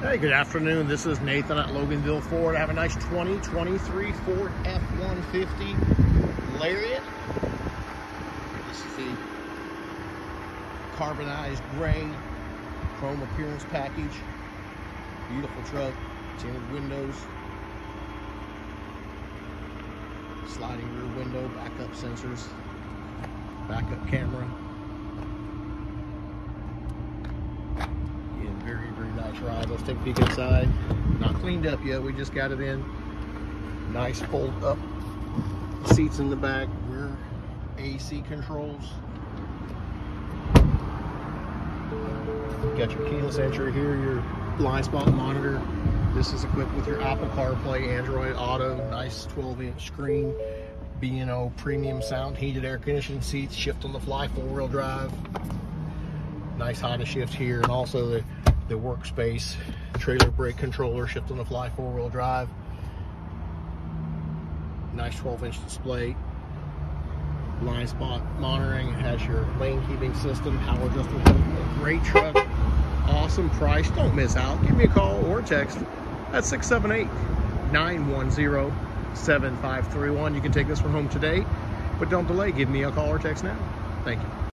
Hey, good afternoon. This is Nathan at Loganville Ford. I have a nice 2023 Ford F-150 Lariat. This is the carbonized gray chrome appearance package. Beautiful truck, tinted windows, sliding rear window, backup sensors, backup camera. Let's take a peek inside. Not cleaned up yet. We just got it in. Nice fold up seats in the back. Rear AC controls. Got your keyless entry here, your blind spot monitor. This is equipped with your Apple CarPlay, Android Auto, nice 12 inch screen, B&O premium sound, heated air conditioning seats, shift on the fly, four wheel drive. Nice high to shift here and also the, the workspace, trailer brake controller, shift on the fly, four wheel drive. Nice 12 inch display, blind spot monitoring, has your lane keeping system, power adjustable, great truck, awesome price. Don't miss out. Give me a call or text at 678 910 7531. You can take this one home today, but don't delay. Give me a call or text now. Thank you.